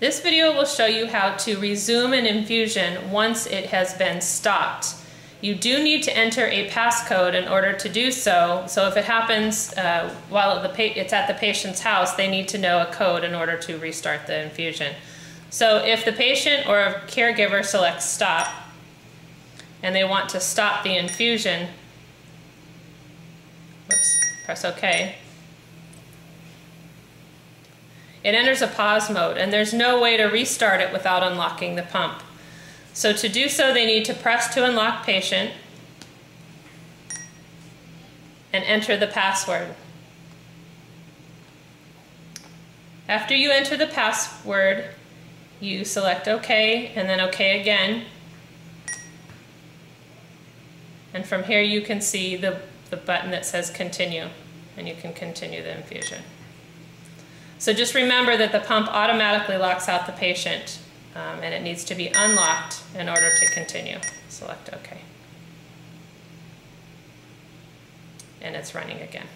This video will show you how to resume an infusion once it has been stopped. You do need to enter a passcode in order to do so. So if it happens uh, while it's at the patient's house, they need to know a code in order to restart the infusion. So if the patient or a caregiver selects stop and they want to stop the infusion, whoops, press OK. It enters a pause mode and there's no way to restart it without unlocking the pump. So to do so, they need to press to unlock patient and enter the password. After you enter the password, you select OK and then OK again. And from here you can see the, the button that says continue and you can continue the infusion. So just remember that the pump automatically locks out the patient um, and it needs to be unlocked in order to continue. Select OK. And it's running again.